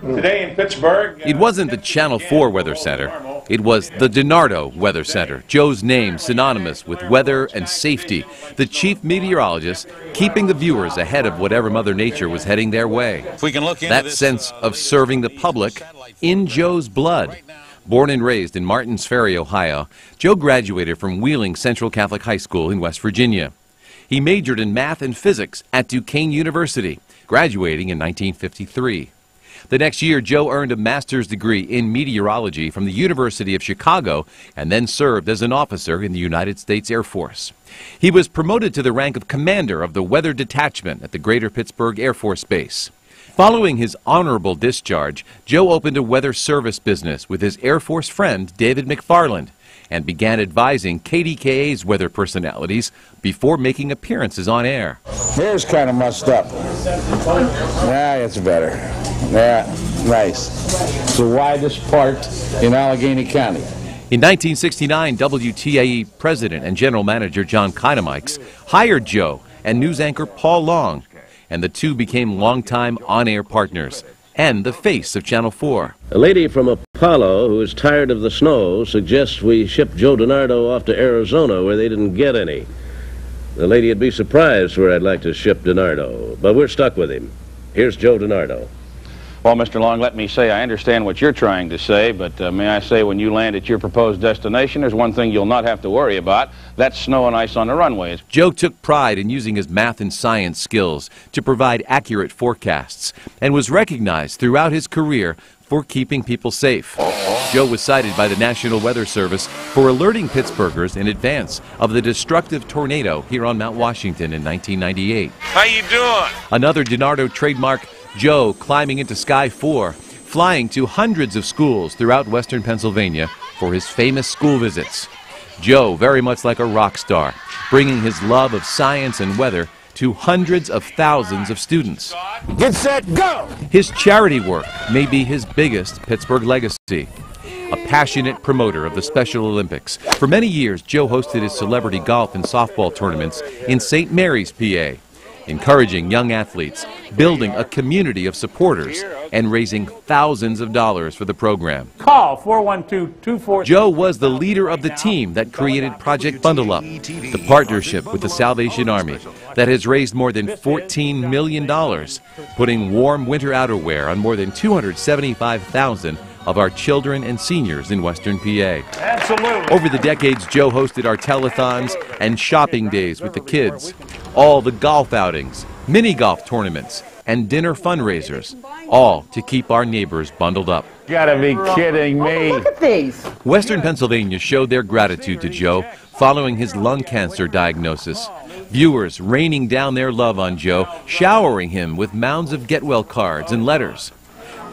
Today in Pittsburgh. It wasn't the Channel 4 Weather Center. It was the DeNardo Weather Center, Joe's name synonymous with weather and safety, the chief meteorologist keeping the viewers ahead of whatever Mother Nature was heading their way. we can look that sense uh, of serving the public in Joe's blood. Born and raised in Martins Ferry, Ohio, Joe graduated from Wheeling Central Catholic High School in West Virginia. He majored in math and physics at Duquesne University, graduating in 1953. The next year, Joe earned a master's degree in meteorology from the University of Chicago and then served as an officer in the United States Air Force. He was promoted to the rank of commander of the Weather Detachment at the Greater Pittsburgh Air Force Base. Following his honorable discharge, Joe opened a weather service business with his Air Force friend David McFarland and began advising KDKA's weather personalities before making appearances on air. Here's kind of messed up. Yeah, it's better. Yeah, nice. It's the widest part in Allegheny County. In 1969, WTAE President and General Manager John Conomikes hired Joe and news anchor Paul Long, and the two became longtime on-air partners and the face of Channel 4. A lady from Apollo who is tired of the snow suggests we ship Joe DeNardo off to Arizona where they didn't get any. The lady would be surprised where I'd like to ship DeNardo, but we're stuck with him. Here's Joe DeNardo. Well, Mr. Long, let me say I understand what you're trying to say, but uh, may I say when you land at your proposed destination, there's one thing you'll not have to worry about. That's snow and ice on the runways. Joe took pride in using his math and science skills to provide accurate forecasts and was recognized throughout his career for keeping people safe. Joe was cited by the National Weather Service for alerting Pittsburghers in advance of the destructive tornado here on Mount Washington in 1998. How you doing? Another DeNardo trademark, Joe climbing into Sky 4, flying to hundreds of schools throughout western Pennsylvania for his famous school visits. Joe, very much like a rock star, bringing his love of science and weather to hundreds of thousands of students. Get set, go! His charity work may be his biggest Pittsburgh legacy. A passionate promoter of the Special Olympics. For many years, Joe hosted his celebrity golf and softball tournaments in St. Mary's, PA, encouraging young athletes, building a community of supporters, and raising thousands of dollars for the program. Call 412-24... Joe was the leader of the team that created Project Bundle Up, the partnership with the Salvation Army that has raised more than $14 million, putting warm winter outerwear on more than 275,000 of our children and seniors in Western PA. Absolutely. Over the decades, Joe hosted our telethons and shopping days with the kids, all the golf outings, mini golf tournaments, and dinner fundraisers, all to keep our neighbors bundled up. You gotta be kidding me. Oh, look at these. Western Pennsylvania showed their gratitude to Joe following his lung cancer diagnosis. Viewers raining down their love on Joe, showering him with mounds of get well cards and letters.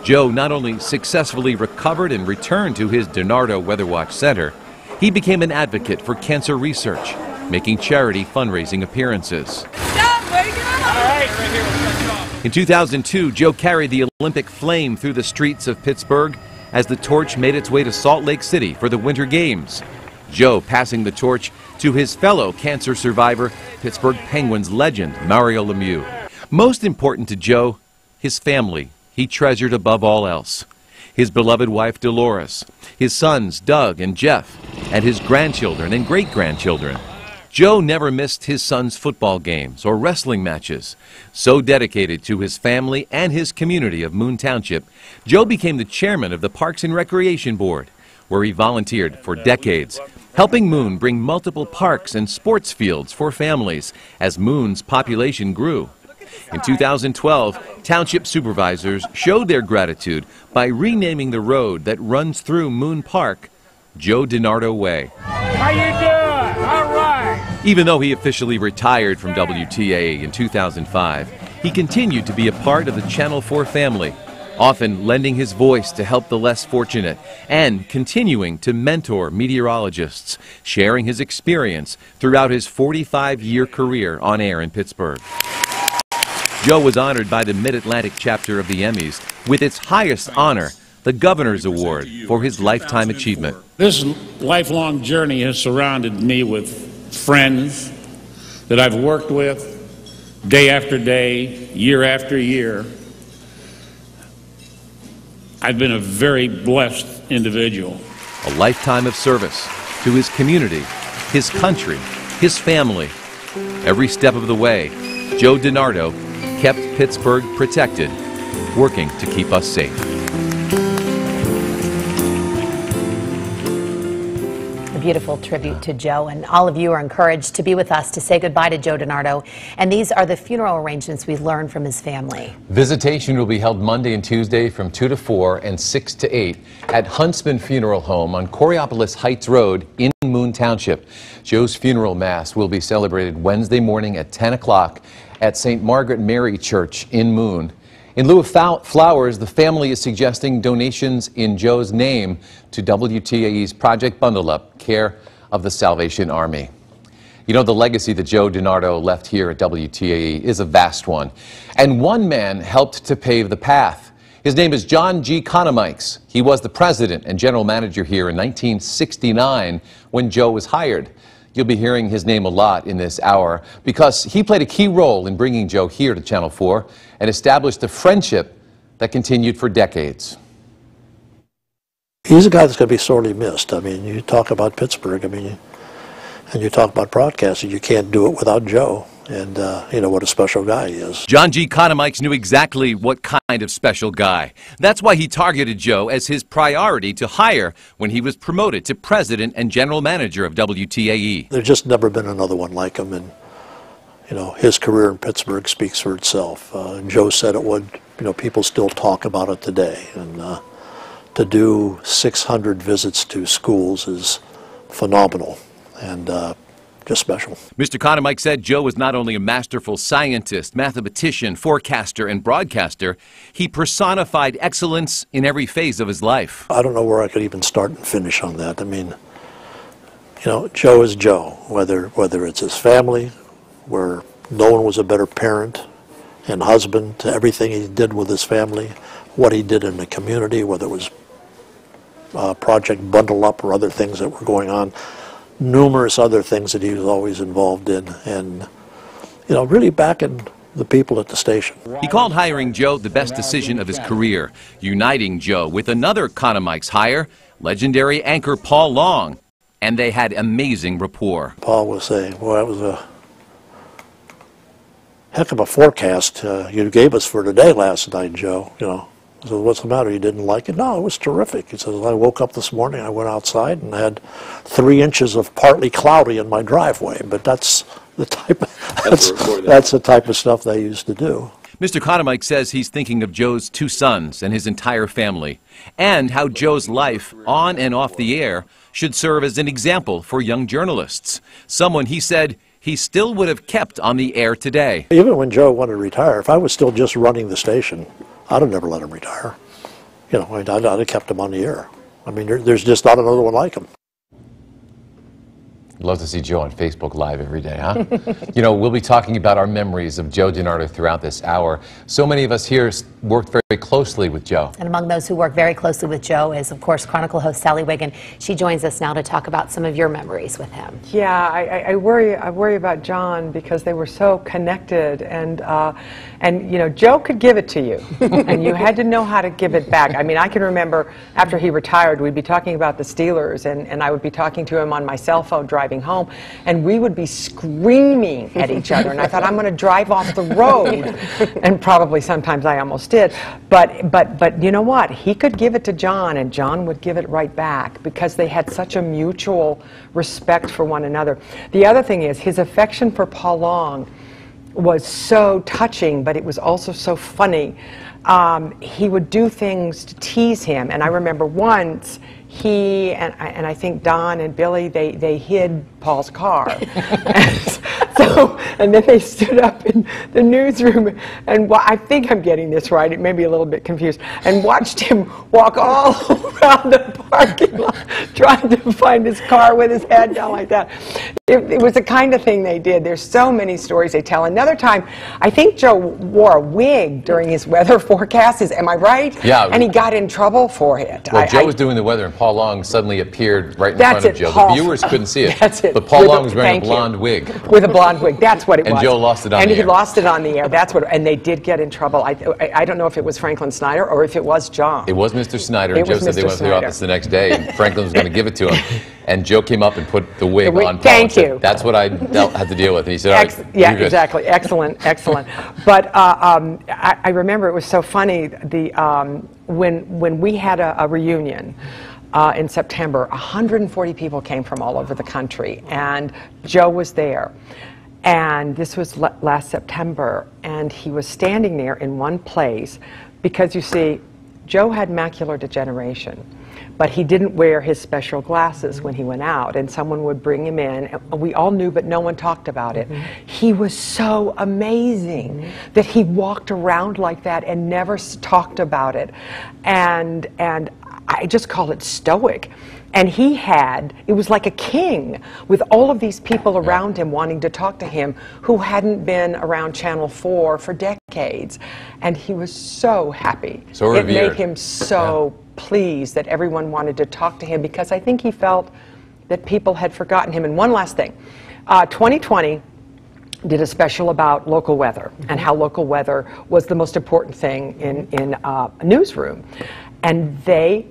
Joe not only successfully recovered and returned to his DeNardo Weather Watch Center, he became an advocate for cancer research, making charity fundraising appearances. In 2002, Joe carried the Olympic flame through the streets of Pittsburgh as the torch made its way to Salt Lake City for the Winter Games. Joe passing the torch to his fellow cancer survivor, Pittsburgh Penguins legend Mario Lemieux. Most important to Joe, his family he treasured above all else. His beloved wife Dolores, his sons Doug and Jeff, and his grandchildren and great grandchildren. Joe never missed his son's football games or wrestling matches. So dedicated to his family and his community of Moon Township, Joe became the chairman of the Parks and Recreation Board, where he volunteered for decades, helping Moon bring multiple parks and sports fields for families as Moon's population grew. In 2012, township supervisors showed their gratitude by renaming the road that runs through Moon Park Joe DeNardo Way. How you doing? All right. Even though he officially retired from WTAE in 2005, he continued to be a part of the Channel 4 family, often lending his voice to help the less fortunate and continuing to mentor meteorologists, sharing his experience throughout his 45-year career on air in Pittsburgh. Joe was honored by the Mid-Atlantic chapter of the Emmys with its highest honor, the Governor's Award for his lifetime achievement. This lifelong journey has surrounded me with friends that I've worked with day after day, year after year. I've been a very blessed individual. A lifetime of service to his community, his country, his family. Every step of the way, Joe DeNardo kept Pittsburgh protected, working to keep us safe. A beautiful tribute to Joe, and all of you are encouraged to be with us to say goodbye to Joe DeNardo. And these are the funeral arrangements we've learned from his family. Visitation will be held Monday and Tuesday from 2 to 4 and 6 to 8 at Huntsman Funeral Home on Coraopolis Heights Road in Moon Township. Joe's funeral mass will be celebrated Wednesday morning at 10 o'clock at St. Margaret Mary Church in Moon. In lieu of flowers, the family is suggesting donations in Joe's name to WTAE's Project Bundle Up, care of the Salvation Army. You know, the legacy that Joe DeNardo left here at WTAE is a vast one. And one man helped to pave the path. His name is John G. Conomikes. He was the president and general manager here in 1969 when Joe was hired. You'll be hearing his name a lot in this hour because he played a key role in bringing Joe here to Channel 4 and established a friendship that continued for decades. he's a guy that's going to be sorely missed. I mean, you talk about Pittsburgh, I mean, and you talk about broadcasting, you can't do it without Joe. And, uh, you know, what a special guy he is. John G. Conomikes knew exactly what kind of special guy. That's why he targeted Joe as his priority to hire when he was promoted to president and general manager of WTAE. There's just never been another one like him. And, you know, his career in Pittsburgh speaks for itself. Uh, Joe said it would. You know, people still talk about it today. And uh, to do 600 visits to schools is phenomenal and uh, just special. Mr. Conomike said Joe was not only a masterful scientist, mathematician, forecaster, and broadcaster, he personified excellence in every phase of his life. I don't know where I could even start and finish on that. I mean, you know, Joe is Joe, whether whether it's his family, where no one was a better parent and husband to everything he did with his family, what he did in the community, whether it was uh, Project Bundle Up or other things that were going on, numerous other things that he was always involved in, and you know, really backing the people at the station. He called hiring Joe the best decision of his career, uniting Joe with another Conomikes hire, legendary anchor Paul Long. And they had amazing rapport. Paul was saying, well, that was a heck of a forecast uh, you gave us for today last night, Joe. You know, I said, what's the matter? You didn't like it? No, it was terrific. He says, I woke up this morning, I went outside and had three inches of partly cloudy in my driveway. But that's the type of, that's, that's the type of stuff they used to do. Mr. Conomike says he's thinking of Joe's two sons and his entire family, and how Joe's life, on and off the air, should serve as an example for young journalists. Someone he said he still would have kept on the air today. Even when Joe wanted to retire, if I was still just running the station, I'd have never let him retire. You know, I'd, I'd have kept him on the air. I mean, there, there's just not another one like him. Love to see Joe on Facebook Live every day, huh? you know, we'll be talking about our memories of Joe DeNardo throughout this hour. So many of us here worked very closely with Joe. And among those who work very closely with Joe is, of course, Chronicle host Sally Wiggin. She joins us now to talk about some of your memories with him. Yeah, I, I- I worry. I worry about John because they were so connected, and uh, and you know, Joe could give it to you, and you had to know how to give it back. I mean, I can remember after he retired, we'd be talking about the Steelers, and, and I would be talking to him on my cell phone driving home, and we would be screaming at each other, and I thought I'm going to drive off the road, and probably sometimes I almost did, but but but you know what? He could give it to John, and John would give it right back because they had such a mutual respect for one another. The other thing is his affection for Paul Long was so touching, but it was also so funny. Um, he would do things to tease him, and I remember once he and I, and I think Don and Billy they they hid Paul's car. and so and then they stood up in the newsroom and I think I'm getting this right. It may be a little bit confused. And watched him walk all around the parking lot trying to find his car with his head down like that. It, it was the kind of thing they did. There's so many stories they tell. Another time, I think Joe wore a wig during his weather forecasts. Is am I right? Yeah. And he got in trouble for it. Well, I- Joe I- was doing the weather, and Paul Long suddenly appeared right in front of it, Joe. Paul. The viewers couldn't see it. That's it. But Paul With a- Long was wearing a thank you. blonde wig. with a blonde wig. That's what it And was. And Joe lost it on And the he lost it on the air. That's what, and they did get in trouble. I, I, I don't know if it was Franklin Snyder or if it was John. It was Mr. Snyder, and It Joe was said they went to the Snyder. office the next day, and Franklin was going to give it to him. And Joe came up and put the wig on Paul. thank said, you. That's what I dealt, had to deal with. And he said, all right, Ex- yeah, you're good." exactly. Excellent, excellent. But uh, um, I, I remember it was so funny the um, when when we had a, a reunion. Uh, in September, 140 people came from all over the country, and Joe was there. And this was la- last September, and he was standing there in one place because you see, Joe had macular degeneration, but he didn't wear his special glasses when he went out, and someone would bring him in. and We all knew, but no one talked about it. Mm-hmm. He was so amazing mm-hmm. that he walked around like that and never s- talked about it. And, and I just call it stoic. And he had, it was like a king with all of these people around him wanting to talk to him who hadn't been around Channel 4 for decades. And he was so happy. So it made him so pleased that everyone wanted to talk to him because I think he felt that people had forgotten him. And one last thing uh, 2020 did a special about local weather and how local weather was the most important thing in, in uh, a newsroom. And they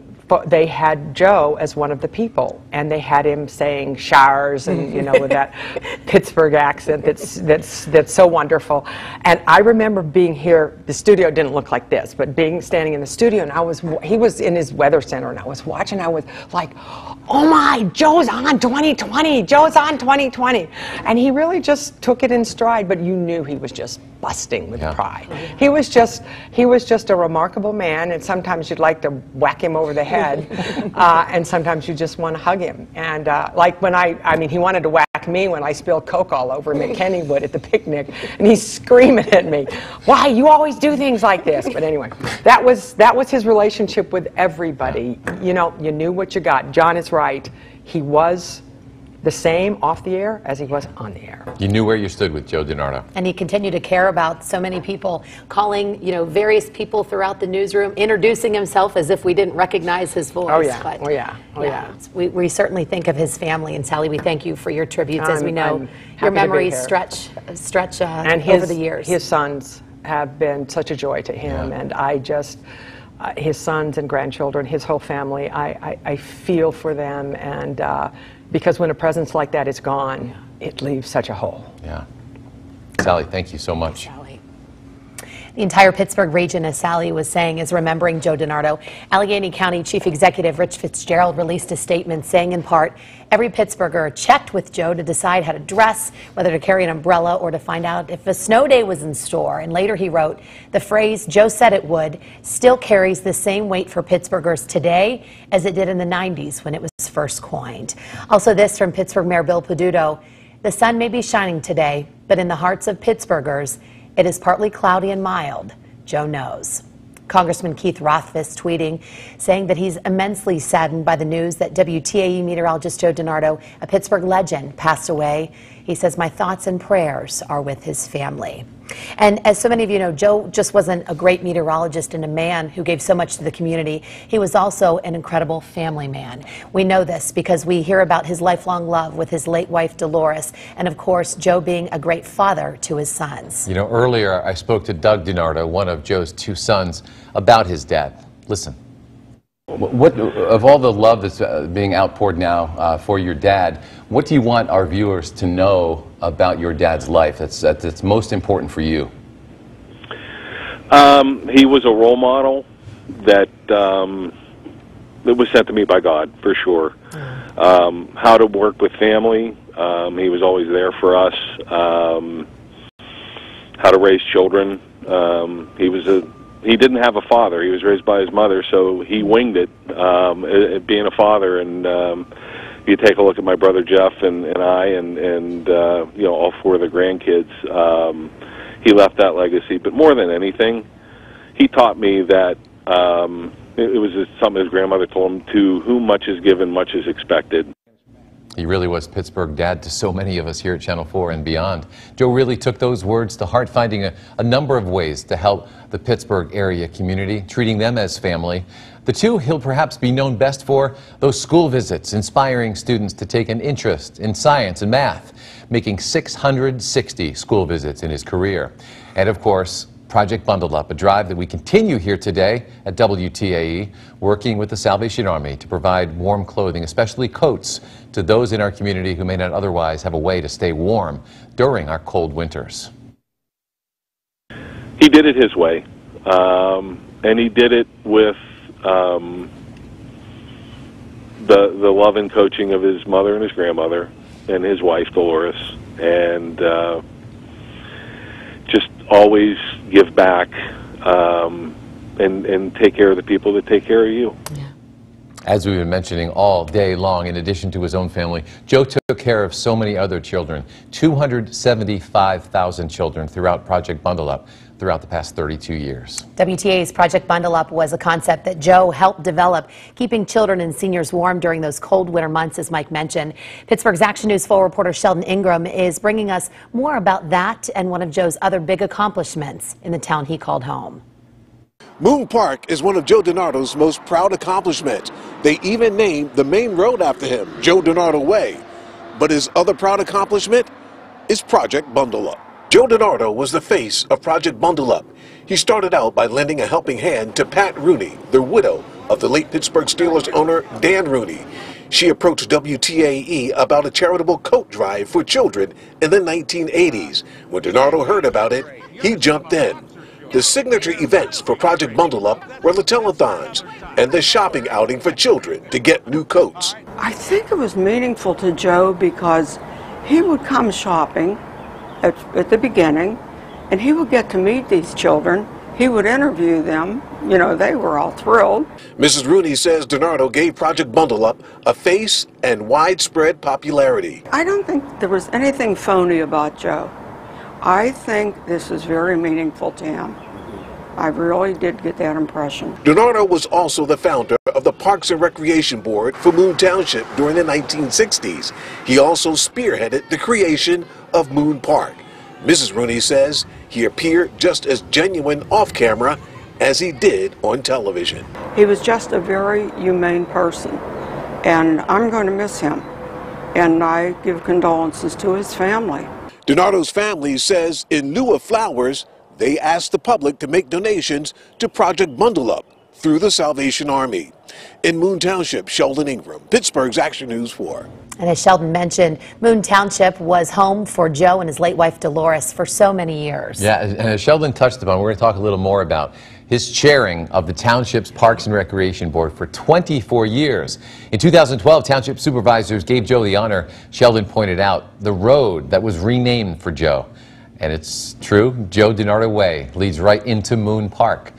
they had Joe as one of the people, and they had him saying showers and you know with that Pittsburgh accent that's that's that's so wonderful. And I remember being here. The studio didn't look like this, but being standing in the studio, and I was he was in his weather center, and I was watching. I was like, "Oh my, Joe's on 2020. Joe's on 2020," and he really just took it in stride. But you knew he was just busting with Yeah. pride. He was just he was just a remarkable man, and sometimes you'd like to whack him over the head, uh, and sometimes you just want to hug him. And uh, like when I, I mean, he wanted to whack me when I spilled Coke all over him at Kennywood at the picnic, and he's screaming at me, "Why you always do things like this?" But anyway, that was that was his relationship with everybody. You know, you knew what you got. John is right. He was the same off the air as he was on the air. You knew where you stood with Joe DeNardo. And he continued to care about so many people, calling, you know, various people throughout the newsroom, introducing himself as if we didn't recognize his voice. Oh, yeah. But, Oh, yeah. Oh, yeah. it's- We, we certainly think of his family. And Sally, we thank you for your tributes. as we I'm- know, I'm your memories stretch, stretch uh, and his, over the years. His sons have been such a joy to him, Yeah. and I just, uh, his sons and grandchildren, his whole family, I, I, I feel for them, and uh, because when a presence like that is gone, it leaves such a hole. Yeah. Sally, thank you so much. The entire Pittsburgh region, as Sally was saying, is remembering Joe DeNardo. Allegheny County Chief Executive Rich Fitzgerald released a statement saying, in part, every Pittsburgher checked with Joe to decide how to dress, whether to carry an umbrella or to find out if a snow day was in store. And later he wrote, the phrase Joe said it would still carries the same weight for Pittsburghers today as it did in the 90s when it was first coined. Also, this from Pittsburgh Mayor Bill Peduto. The sun may be shining today, but in the hearts of Pittsburghers, it is partly cloudy and mild. Joe knows. Congressman Keith Rothfus tweeting, saying that he's immensely saddened by the news that WTAE meteorologist Joe DeNardo, a Pittsburgh legend, passed away. He says, My thoughts and prayers are with his family. And as so many of you know, Joe just wasn't a great meteorologist and a man who gave so much to the community. He was also an incredible family man. We know this because we hear about his lifelong love with his late wife Dolores, and of course, Joe being a great father to his sons. You know, earlier I spoke to Doug DeNardo, one of Joe's two sons, about his dad. Listen. What, of all the love that's uh, being outpoured now uh, for your dad, what do you want our viewers to know about your dad's life that's, that's, that's most important for you? Um, he was a role model that um, that was sent to me by God for sure. Um, how to work with family. Um, he was always there for us. Um, how to raise children. Um, he was a he didn't have a father. He was raised by his mother, so he winged it. Um, it, it being a father, and um, you take a look at my brother Jeff and, and I, and and uh, you know all four of the grandkids. Um, he left that legacy, but more than anything, he taught me that um, it, it was just something his grandmother told him: "To whom much is given, much is expected." He really was Pittsburgh dad to so many of us here at Channel 4 and beyond. Joe really took those words to heart, finding a, a, number of ways to help the Pittsburgh area community, treating them as family. The two he'll perhaps be known best for those school visits, inspiring students to take an interest in science and math, making 660 school visits in his career. And of course, Project Bundled Up, a drive that we continue here today at WTAE, working with the Salvation Army to provide warm clothing, especially coats, to those in our community who may not otherwise have a way to stay warm during our cold winters. He did it his way, um, and he did it with um, the the love and coaching of his mother and his grandmother and his wife Dolores, and uh, just always give back um, and and take care of the people that take care of you. Yeah. As we've been mentioning all day long, in addition to his own family, Joe took care of so many other children, 275,000 children throughout Project Bundle Up throughout the past 32 years. WTAE's Project Bundle Up was a concept that Joe helped develop, keeping children and seniors warm during those cold winter months, as Mike mentioned. Pittsburgh's Action News full reporter Sheldon Ingram is bringing us more about that and one of Joe's other big accomplishments in the town he called home. Moon Park is one of Joe DeNardo's most proud accomplishments. They even named the main road after him, Joe DeNardo Way. But his other proud accomplishment is Project Bundle Up. Joe DeNardo was the face of Project Bundle Up. He started out by lending a helping hand to Pat Rooney, the widow of the late Pittsburgh Steelers owner Dan Rooney. She approached WTAE about a charitable coat drive for children in the 1980s. When DeNardo heard about it, he jumped in. The signature events for Project Bundle Up were the telethons and the shopping outing for children to get new coats. I think it was meaningful to Joe because he would come shopping at, at the beginning and he would get to meet these children. He would interview them. You know, they were all thrilled. Mrs. Rooney says DeNardo gave Project Bundle Up a face and widespread popularity. I don't think there was anything phony about Joe. I think this is very meaningful to him. I really did get that impression. DeNardo was also the founder of the Parks and Recreation Board for Moon Township during the 1960s. He also spearheaded the creation of Moon Park. Mrs. Rooney says he appeared just as genuine off camera as he did on television. He was just a very humane person, and I'm going to miss him. And I give condolences to his family. DeNardo's family says in lieu of flowers, they asked the public to make donations to Project Bundle Up through the Salvation Army. In Moon Township, Sheldon Ingram, Pittsburgh's Action News 4. And as Sheldon mentioned, Moon Township was home for Joe and his late wife Dolores for so many years. Yeah, and as Sheldon touched upon, we're going to talk a little more about his chairing of the Township's Parks and Recreation Board for 24 years. In 2012, Township supervisors gave Joe the honor, Sheldon pointed out, the road that was renamed for Joe. And it's true, Joe DeNardo Way leads right into Moon Park.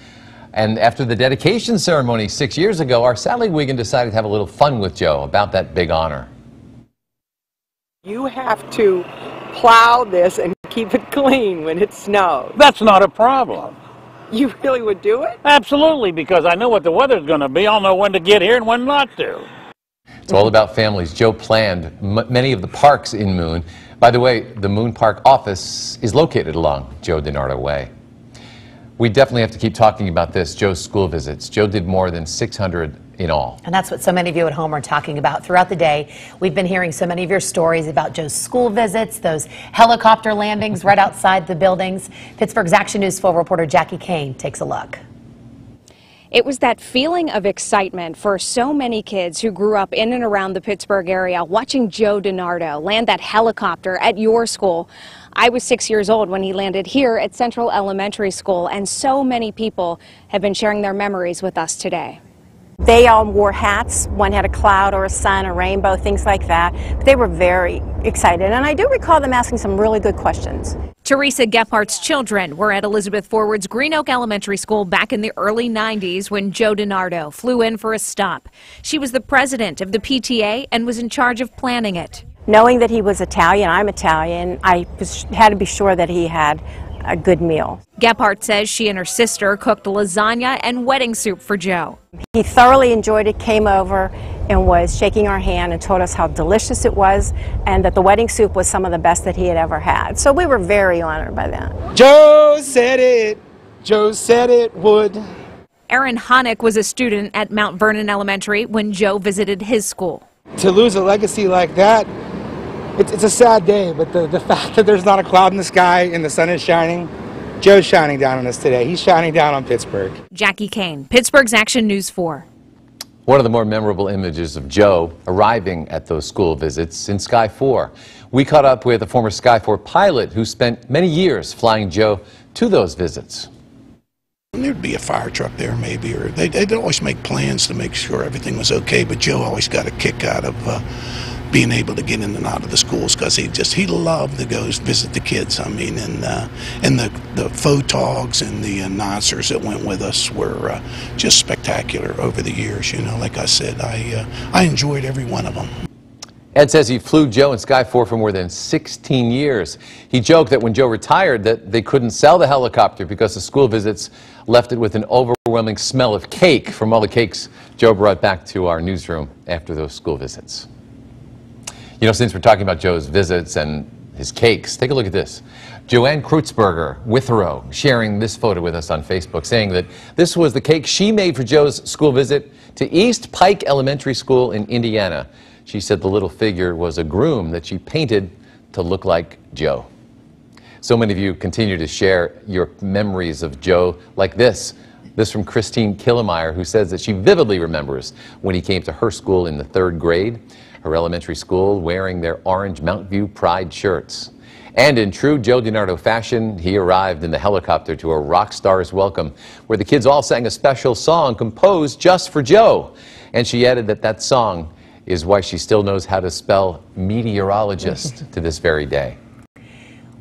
And after the dedication ceremony six years ago, our Sally Wiggin decided to have a little fun with Joe about that big honor. You have to plow this and keep it clean when it snows. That's not a problem. You really would do it? Absolutely, because I know what the weather's going to be. I'll know when to get here and when not to. It's all about families. Joe planned many of the parks in Moon. By the way, the Moon Park office is located along Joe DeNardo Way. We definitely have to keep talking about this, Joe's school visits. Joe did more than 600 in all. And that's what so many of you at home are talking about throughout the day. We've been hearing so many of your stories about Joe's school visits, those helicopter landings right outside the buildings. Pittsburgh's Action News full reporter Jackie Kane takes a look. It was that feeling of excitement for so many kids who grew up in and around the Pittsburgh area watching Joe DeNardo land that helicopter at your school. I was six years old when he landed here at Central Elementary School, and so many people have been sharing their memories with us today. They all wore hats. One had a cloud or a sun, a rainbow, things like that. But they were very excited, and I do recall them asking some really good questions. Teresa Gephardt's children were at Elizabeth Forward's Green Oak Elementary School back in the early 90s when Joe DeNardo flew in for a stop. She was the president of the PTA and was in charge of planning it. Knowing that he was Italian, I'm Italian, I was, had to be sure that he had a good meal. Gephardt says she and her sister cooked lasagna and wedding soup for Joe. He thoroughly enjoyed it, came over, and was shaking our hand and told us how delicious it was and that the wedding soup was some of the best that he had ever had. So we were very honored by that. Joe said it. Joe said it would. Aaron Honick was a student at Mount Vernon Elementary when Joe visited his school. To lose a legacy like that, it's, it's a sad day, but the, the fact that there's not a cloud in the sky and the sun is shining, Joe's shining down on us today. He's shining down on Pittsburgh. Jackie Kane, Pittsburgh's Action News 4. One of the more memorable images of Joe arriving at those school visits in Sky 4. We caught up with a former Sky 4 pilot who spent many years flying Joe to those visits. There'd be a fire truck there, maybe, or they, would always make plans to make sure everything was okay. But Joe always got a kick out of uh, being able to get in and out of the schools because he just he loved to go visit the kids. I mean, and uh, and the the photogs and the announcers that went with us were uh, just spectacular over the years. You know, like I said, I uh, I enjoyed every one of them. Ed says he flew Joe Sky 4 for more than 16 years. He joked that when Joe retired that they couldn't sell the helicopter because the school visits left it with an overwhelming smell of cake from all the cakes Joe brought back to our newsroom after those school visits. You know, since we're talking about Joe's visits and his cakes, take a look at this. Joanne Kreutzberger, Withrow, sharing this photo with us on Facebook, saying that this was the cake she made for Joe's school visit to East Pike Elementary School in Indiana. She said the little figure was a groom that she painted to look like Joe. So many of you continue to share your memories of Joe like this. This from Christine Killemeyer, who says that she vividly remembers when he came to her school in the third grade, her elementary school, wearing their orange Mount View Pride shirts. And in true Joe DeNardo fashion, he arrived in the helicopter to a rock star's welcome, where the kids all sang a special song composed just for Joe. And she added that that song is why she still knows how to spell meteorologist to this very day.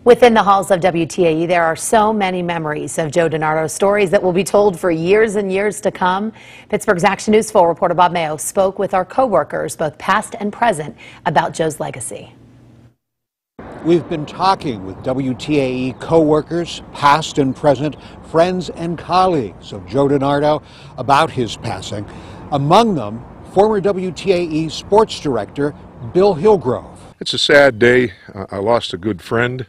Within the halls of WTAE, there are so many memories of Joe DeNardo stories that will be told for years and years to come. Pittsburgh's Action News 4 reporter Bob Mayo spoke with our coworkers, both past and present, about Joe's legacy. We've been talking with WTAE coworkers, past and present, friends and colleagues of Joe DeNardo about his passing. Among them, former WTAE sports director Bill Hillgrove. It's a sad day. I lost a good friend,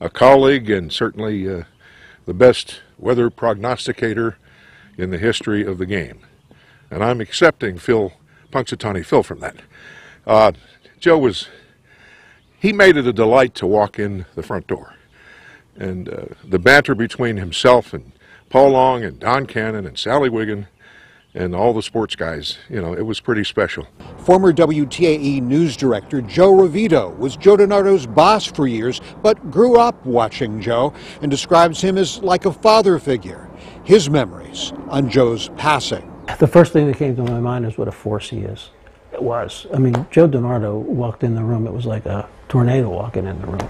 a colleague, and certainly uh, the best weather prognosticator in the history of the game. And I'm accepting Phil Punxsutawney Phil from that. Uh, Joe was, he made it a delight to walk in the front door. And uh, the banter between himself and Paul Long and Don Cannon and Sally Wiggin and all the sports guys. You know, it was pretty special. Former WTAE news director Joe Rovito was Joe DeNardo's boss for years, but grew up watching Joe and describes him as like a father figure. His memories on Joe's passing. The first thing that came to my mind is what a force he is. It was. I mean, Joe DeNardo walked in the room, it was like a tornado walking in the room.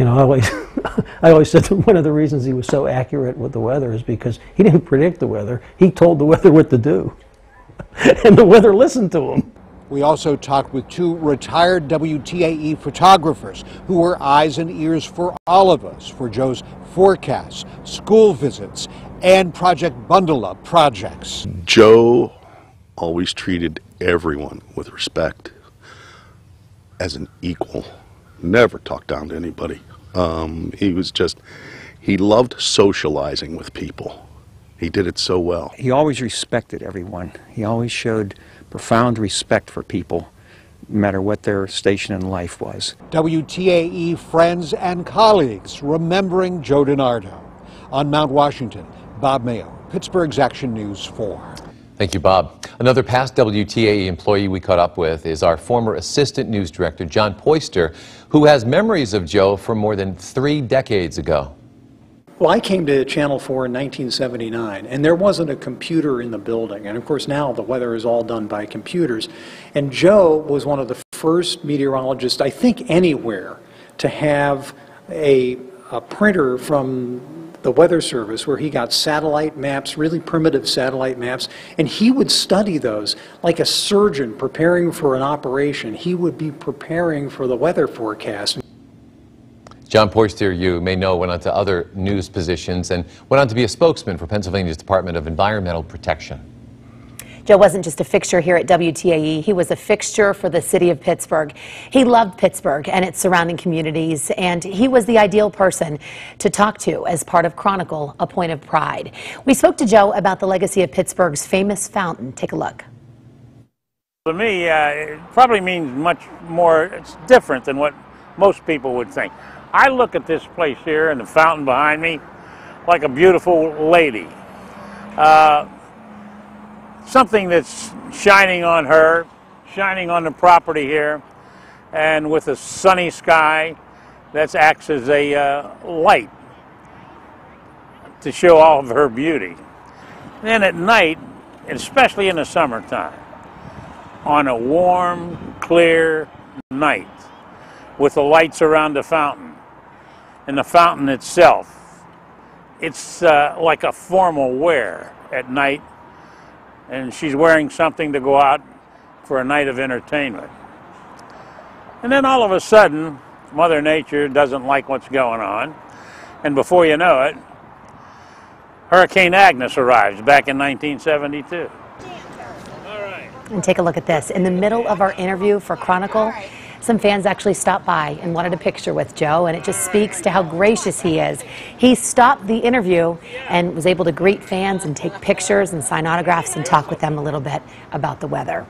You know, I always, I always said that one of the reasons he was so accurate with the weather is because he didn't predict the weather. He told the weather what to do. and the weather listened to him. We also talked with two retired WTAE photographers who were eyes and ears for all of us for Joe's forecasts, school visits, and Project Bundle Up projects. Joe always treated everyone with respect as an equal, never talked down to anybody. Um, he was just, he loved socializing with people. He did it so well. He always respected everyone. He always showed profound respect for people, no matter what their station in life was. WTAE friends and colleagues remembering Joe DeNardo. On Mount Washington, Bob Mayo, Pittsburgh's Action News 4. Thank you, Bob. Another past WTAE employee we caught up with is our former assistant news director, John Poister, who has memories of Joe from more than three decades ago. Well, I came to Channel 4 in 1979, and there wasn't a computer in the building. And of course, now the weather is all done by computers. And Joe was one of the first meteorologists, I think, anywhere to have a, a printer from the Weather Service where he got satellite maps, really primitive satellite maps, and he would study those like a surgeon preparing for an operation. He would be preparing for the weather forecast. John Poister, you may know, went on to other news positions and went on to be a spokesman for Pennsylvania's Department of Environmental Protection. Joe wasn't just a fixture here at WTAE, he was a fixture for the city of Pittsburgh. He loved Pittsburgh and its surrounding communities, and he was the ideal person to talk to as part of Chronicle, A Point of Pride. We spoke to Joe about the legacy of Pittsburgh's famous fountain. Take a look. To me, uh, it probably means much more, it's different than what most people would think. I look at this place here and the fountain behind me like a beautiful lady. Uh, something that's shining on her, shining on the property here, and with a sunny sky that acts as a uh, light to show all of her beauty. Then at night, especially in the summertime, on a warm, clear night with the lights around the fountain and the fountain itself. It's uh, like a formal wear at night, and she's wearing something to go out for a night of entertainment. And then all of a sudden, Mother Nature doesn't like what's going on, and before you know it, Hurricane Agnes arrives back in 1972. And take a look at this. In the middle of our interview for Chronicle, some fans actually stopped by and wanted a picture with Joe, and it just speaks to how gracious he is. He stopped the interview and was able to greet fans and take pictures and sign autographs and talk with them a little bit about the weather.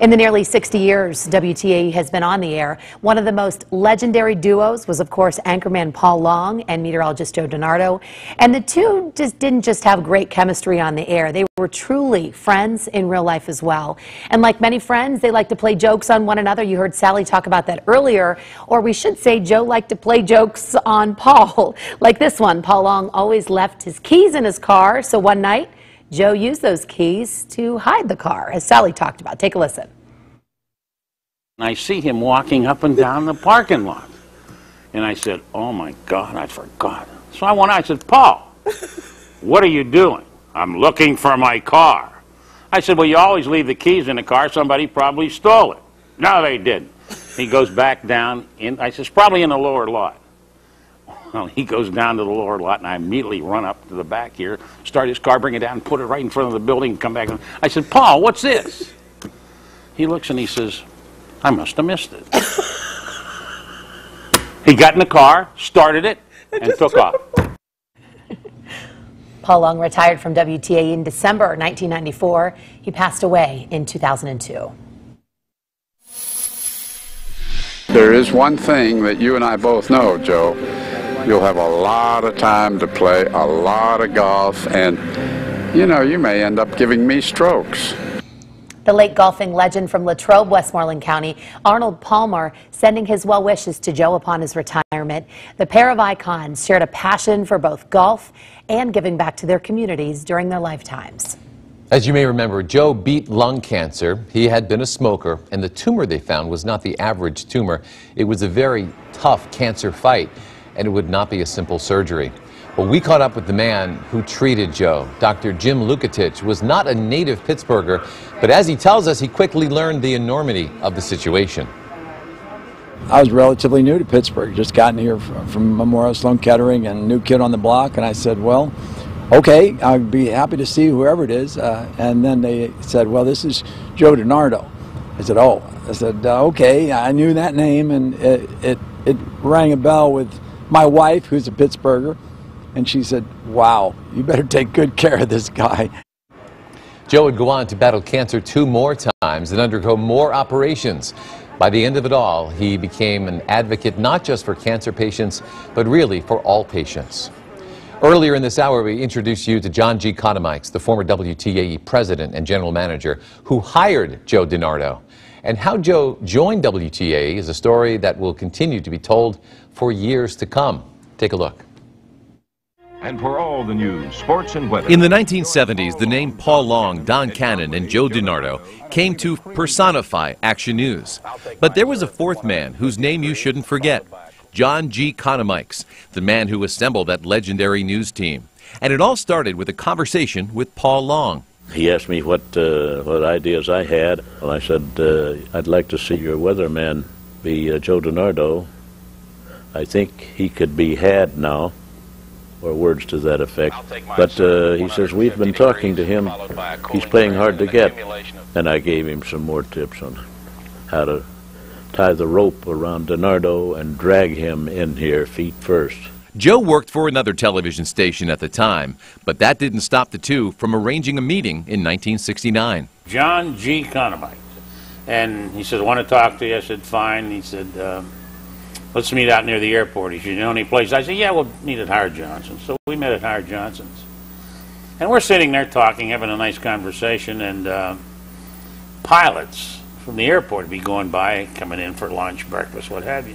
In the nearly 60 years WTAE has been on the air, one of the most legendary duos was, of course, anchorman Paul Long and meteorologist Joe DeNardo. And the two just didn't just have great chemistry on the air. They were truly friends in real life as well. And like many friends, they like to play jokes on one another. You heard Sally talk about that earlier. Or we should say Joe liked to play jokes on Paul. like this one, Paul Long always left his keys in his car. So one night, Joe used those keys to hide the car, as Sally talked about. Take a listen. I see him walking up and down the parking lot. And I said, Oh my God, I forgot. So I went out, I said, Paul, what are you doing? I'm looking for my car. I said, Well, you always leave the keys in the car. Somebody probably stole it. No, they didn't. He goes back down in, I said, probably in the lower lot. Well, he goes down to the lower lot, and I immediately run up to the back here, start his car, bring it down, put it right in front of the building, and come back. I said, Paul, what's this? He looks and he says, I must have missed it. he got in the car, started it, and took off. Paul Long retired from WTAE in December 1994. He passed away in 2002. There is one thing that you and I both know, Joe. You'll have a lot of time to play, a lot of golf, and, you know, you may end up giving me strokes. The late golfing legend from Latrobe, Westmoreland County, Arnold Palmer, sending his well wishes to Joe upon his retirement. The pair of icons shared a passion for both golf and giving back to their communities during their lifetimes. As you may remember, Joe beat lung cancer. He had been a smoker, and the tumor they found was not the average tumor. It was a very tough cancer fight, and it would not be a simple surgery. Well, we caught up with the man who treated Joe. Dr. Jim Luketich was not a native Pittsburgher, but as he tells us, he quickly learned the enormity of the situation. I was relatively new to Pittsburgh, just gotten here from, Memorial Sloan Kettering and new kid on the block, and I said, well, okay, I'd be happy to see whoever it is. Uh, and then they said, well, this is Joe DeNardo. I said, oh. I said, uh, okay, I knew that name, and it, it, it rang a bell with my wife, who's a Pittsburgher, and she said, wow, you better take good care of this guy. Joe would go on to battle cancer two more times and undergo more operations. By the end of it all, he became an advocate not just for cancer patients, but really for all patients. Earlier in this hour, we introduced you to John G. Conomikes, the former WTAE president and general manager, who hired Joe DeNardo. And how Joe joined WTAE is a story that will continue to be told for years to come. Take a look. And for all the news, sports, and weather. In the 1970s, the name Paul Long, Don Cannon, and Joe DeNardo came to personify Action News. But there was a fourth man whose name you shouldn't forget John G. Conomikes, the man who assembled that legendary news team. And it all started with a conversation with Paul Long. He asked me what uh, what ideas I had. Well, I said uh, I'd like to see your weatherman be uh, Joe DeNardo. I think he could be had now. or words to that effect. But uh, he says, we've been talking to him. He's playing hard to get. And I gave him some more tips on how to tie the rope around Donardo and drag him in here feet first. Joe worked for another television station at the time, but that didn't stop the two from arranging a meeting in 1969. John G. Conomikes. And he said, I want to talk to you. I said, fine. He said, um, let's meet out near the airport. He said, you know any place? I said, yeah, we'll meet at Howard Johnson. So we met at Howard Johnson's. And we're sitting there talking, having a nice conversation, and uh, pilots from the airport would be going by, coming in for lunch, breakfast, what have you.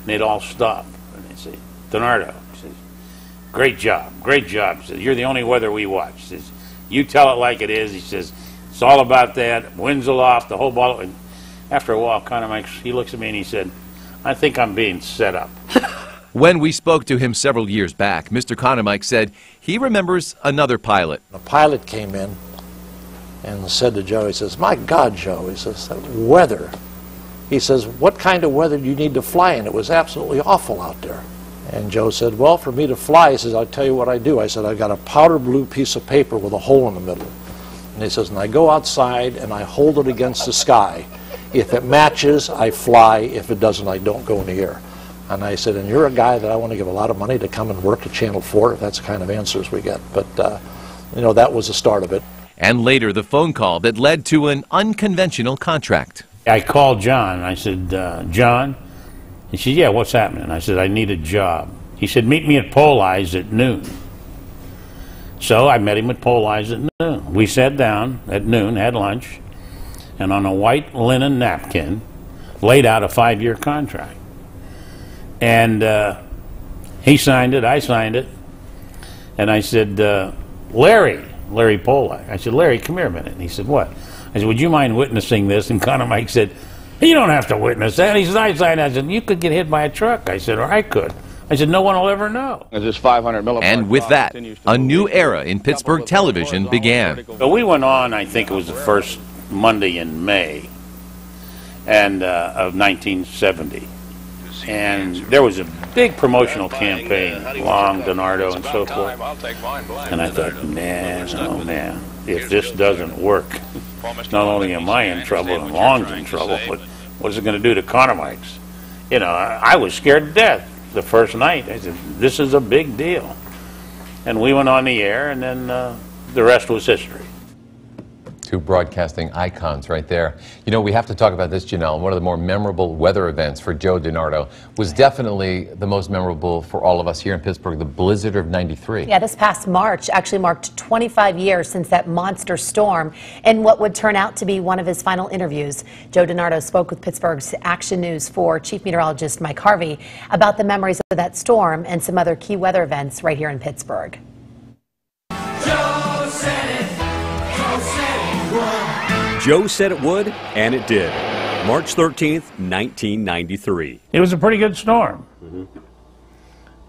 And they'd all stop. And they'd say, Donardo, says, great job, great job. He says, you're the only weather we watch. He says, you tell it like it is. He says, it's all about that. Winds aloft, the whole ball. And after a while, kind of makes, he looks at me and he said, I think I'm being set up. When we spoke to him several years back, Mr. Conomikes said he remembers another pilot. A pilot came in and said to Joe, he says, My God, Joe, he says, weather. He says, What kind of weather do you need to fly in? It was absolutely awful out there. And Joe said, Well, for me to fly, he says, I'll tell you what I do. I said, I've got a powder blue piece of paper with a hole in the middle. And he says, and I go outside and I hold it against the sky. If it matches, I fly. If it doesn't, I don't go in the air. And I said, and you're a guy that I want to give a lot of money to come and work at Channel 4. That's the kind of answers we get. But, uh, you know, that was the start of it. And later, the phone call that led to an unconventional contract. I called John. I said, uh, John? He said, yeah, what's happening? I said, I need a job. He said, meet me at Eyes at noon. So I met him at Eyes at noon. We sat down at noon, had lunch, and on a white linen napkin laid out a five-year contract. And uh, he signed it, I signed it, and I said, uh, Larry, Larry Polak, I said, Larry, come here a minute. And he said, what? I said, would you mind witnessing this? And Conomikes said, you don't have to witness that. He said, I signed it. I said, you could get hit by a truck. I said, or I could. I said, no one will ever know. This 500 And with that, a new era in Pittsburgh television began. So we went on, I think it was the first Monday in May and uh, of 1970. And there was a big promotional campaign, Long, DeNardo, and so forth. And I thought, man, oh man, if this doesn't work, not only am I in trouble and Long's in trouble, but what is it going to do to Conomikes? You know, I, I was scared to death the first night. I said, this is a big deal. And we went on the air, and then uh, the rest was history. Two broadcasting icons right there. You know, we have to talk about this, Janelle. One of the more memorable weather events for Joe DeNardo was definitely the most memorable for all of us here in Pittsburgh, the blizzard of 93. Yeah, this past March actually marked 25 years since that monster storm and what would turn out to be one of his final interviews. Joe DeNardo spoke with Pittsburgh's Action News for Chief Meteorologist Mike Harvey about the memories of that storm and some other key weather events right here in Pittsburgh. Joe said it would, and it did. March 13th, 1993. It was a pretty good storm. In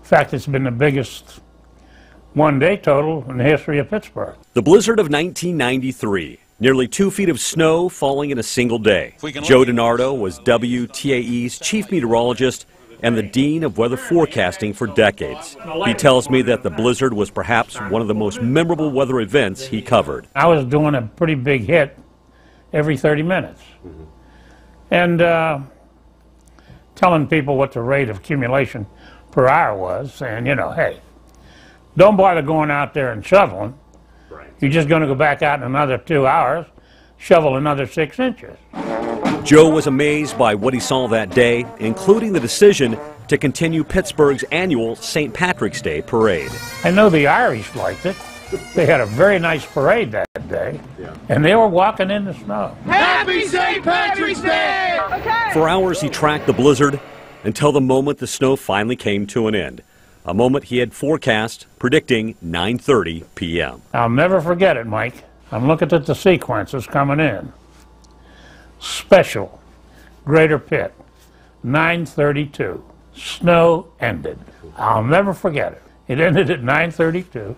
fact, it's been the biggest one day total in the history of Pittsburgh. The blizzard of 1993. Nearly two feet of snow falling in a single day. Joe DeNardo was WTAE's chief meteorologist and the dean of weather forecasting for decades. He tells me that the blizzard was perhaps one of the most memorable weather events he covered. I was doing a pretty big hit every 30 minutes. And uh, telling people what the rate of accumulation per hour was, saying, you know, hey, don't bother going out there and shoveling. You're just going to go back out in another two hours, shovel another six inches. Joe was amazed by what he saw that day, including the decision to continue Pittsburgh's annual St. Patrick's Day parade. I know the Irish liked it. They had a very nice parade that day, and they were walking in the snow. Happy St. Patrick's Day! For hours he tracked the blizzard until the moment the snow finally came to an end. A moment he had forecast predicting 9:30 p.m. I'll never forget it, Mike. I'm looking at the sequences coming in. Special, Greater Pitt, 932. Snow ended. I'll never forget it. It ended at 932,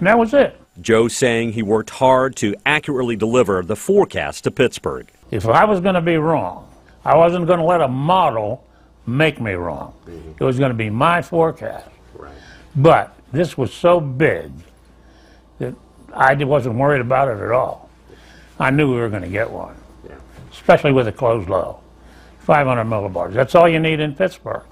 and that was it. Joe saying he worked hard to accurately deliver the forecast to Pittsburgh. If I was going to be wrong, I wasn't going to let a model make me wrong. It was going to be my forecast. But this was so big that I wasn't worried about it at all. I knew we were going to get one, especially with a closed low. 500 millibars. That's all you need in Pittsburgh.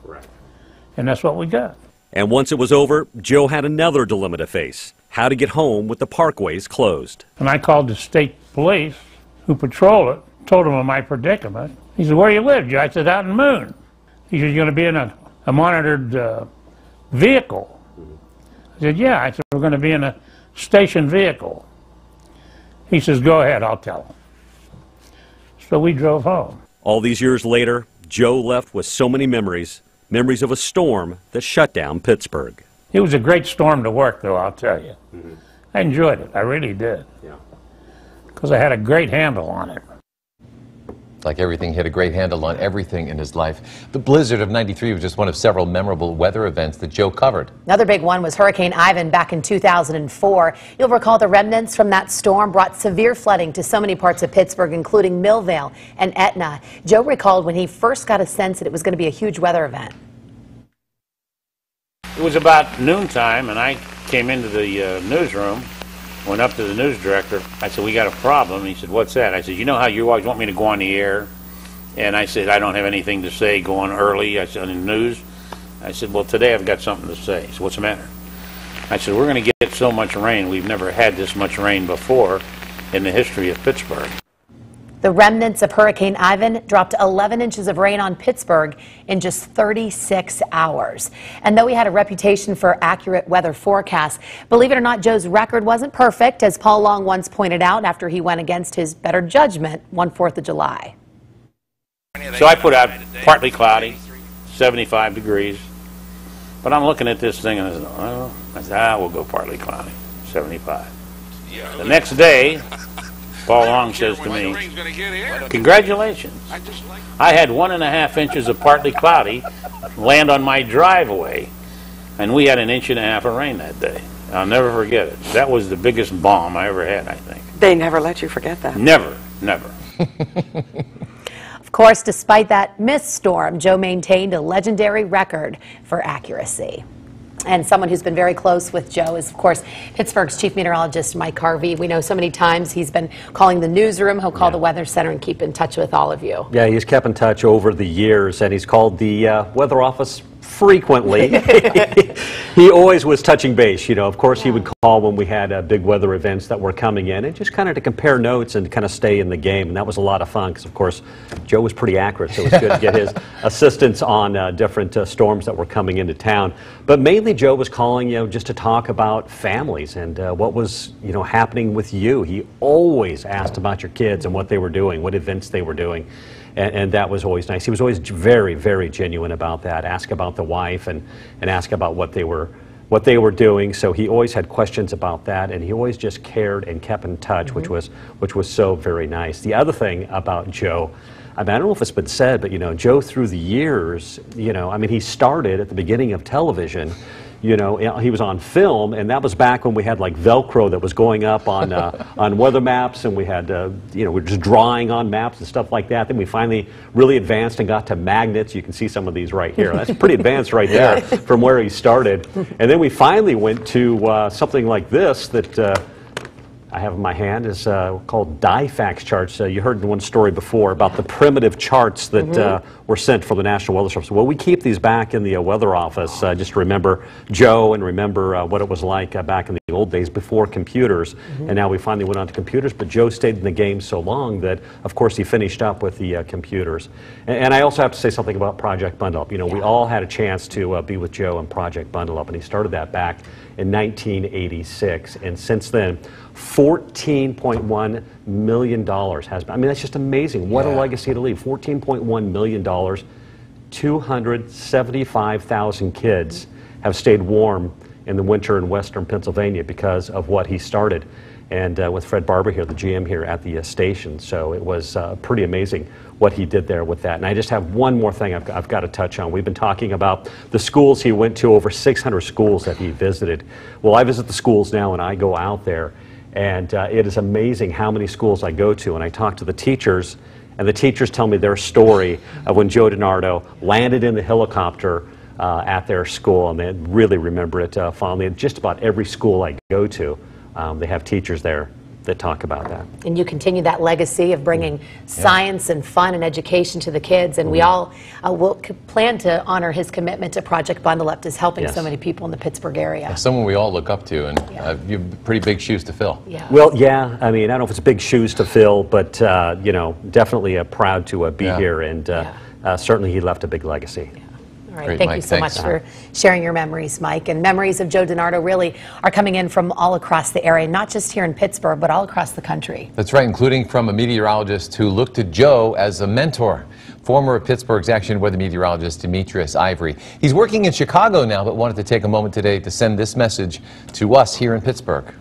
And that's what we got. And once it was over, Joe had another dilemma to face how to get home with the parkways closed. And I called the state police who patrol it, told them of my predicament. He said, Where you live? I said, Out in Moon. He said, You're going to be in a, a monitored uh, vehicle. I said, Yeah. I said, We're going to be in a station vehicle. He says, Go ahead, I'll tell him. So we drove home. All these years later, Joe left with so many memories memories of a storm that shut down Pittsburgh. It was a great storm to work, though, I'll tell you. Mm-hmm. I enjoyed it. I really did. Yeah. Because I had a great handle on it. Like everything, he had a great handle on everything in his life. The blizzard of 93 was just one of several memorable weather events that Joe covered. Another big one was Hurricane Ivan back in 2004. You'll recall the remnants from that storm brought severe flooding to so many parts of Pittsburgh, including Millvale and Etna. Joe recalled when he first got a sense that it was going to be a huge weather event. It was about noontime, and I came into the uh, newsroom, went up to the news director. I said, We got a problem. He said, What's that? I said, You know how you always want me to go on the air? And I said, I don't have anything to say going early. I said, In the news. I said, Well, today I've got something to say. So What's the matter? I said, We're going to get so much rain. We've never had this much rain before in the history of Pittsburgh. The remnants of Hurricane Ivan dropped 11 inches of rain on Pittsburgh in just 36 hours. And though he had a reputation for accurate weather forecasts, believe it or not, Joe's record wasn't perfect, as Paul Long once pointed out after he went against his better judgment one 4th of July. So I put out partly cloudy, 75 degrees. But I'm looking at this thing and I said, oh, I said, ah, we'll go partly cloudy, 75. The next day, Paul Long says to me, Congratulations. I had one and a half inches of partly cloudy land on my driveway, and we had an inch and a half of rain that day. I'll never forget it. That was the biggest bomb I ever had, I think. They never let you forget that. Never, never. Of course, despite that mist storm, Joe maintained a legendary record for accuracy. And someone who's been very close with Joe is, of course, Pittsburgh's chief meteorologist, Mike Harvey. We know so many times he's been calling the newsroom. He'll call the Weather Center and keep in touch with all of you. Yeah, he's kept in touch over the years, and he's called the uh, weather office frequently. he always was touching base. You know, of course, he would call when we had uh, big weather events that were coming in, and just kind of to compare notes and kind of stay in the game. And that was a lot of fun because, of course, Joe was pretty accurate, so it was good to get his assistance on uh, different uh, storms that were coming into town. But mainly, Joe was calling, you know, just to talk about families and uh, what was, you know, happening with you. He always asked about your kids and what they were doing, what events they were doing and, and, that was always nice. He was always very, very genuine about that. Ask about the wife and, and ask about what they were what they were doing. So he always had questions about that, and he always just cared and kept in touch, mm -hmm. which was which was so very nice. The other thing about Joe. I, mean, I don't know if it's been said, but you know, Joe through the years, you know, I mean, he started at the beginning of television you know, he was on film, and that was back when we had like Velcro that was going up on uh, on weather maps, and we had, uh, you know, we are just drawing on maps and stuff like that. Then we finally really advanced and got to magnets. You can see some of these right here. That's pretty advanced right there from where he started. And then we finally went to uh, something like this that uh, I have in my hand is uh, called DIFAX charts. Uh, you heard in one story before about the primitive charts that mm -hmm. uh, were sent from the National Weather Service. Well, we keep these back in the uh, weather office uh, just to remember Joe and remember uh, what it was like back in the old days before computers. Mm -hmm. And now we finally went on to computers, but Joe stayed in the game so long that, of course, he finished up with the computers. And, and, I also have to say something about Project Bundle Up. You know, yeah. we all had a chance to be with Joe and Project Bundle Up, and he started that back in 1986. And since then, $14.1 million has been. I mean, that's just amazing. What yeah. a legacy to leave. $14.1 million. 275,000 kids have stayed warm in the winter in western Pennsylvania because of what he started. And uh, with Fred Barber here, the GM here at the uh, station. So it was uh, pretty amazing what he did there with that. And I just have one more thing I've, I've got to touch on. We've been talking about the schools he went to, over 600 schools that he visited. Well, I visit the schools now and I go out there and uh, it is amazing how many schools I go to, and I talk to the teachers, and the teachers tell me their story of when Joe DeNardo landed in the helicopter uh, at their school, and they really remember it uh, fondly. And just about every school I go to, um, they have teachers there that talk about that. And you continue that legacy of bringing science and fun and education to the kids. And we all uh, will c- plan to honor his commitment to Project Bundle Up, is helping Yes. so many people in the Pittsburgh area. Someone we all look up to, and uh, you have pretty big shoes to fill. Yeah. Well, yeah. I mean, I don't know if it's big shoes to fill, but uh, you know, definitely uh, proud to uh, be Yeah. here, and uh, uh, certainly he left a big legacy. All right, Great, thank Mike, you so thanks. much for sharing your memories, Mike. And memories of Joe DeNardo really are coming in from all across the area, not just here in Pittsburgh, but all across the country. That's right, including from a meteorologist who looked to Joe as a mentor. Former Pittsburgh's action weather meteorologist Demetrius Ivory. He's working in Chicago now, but wanted to take a moment today to send this message to us here in Pittsburgh.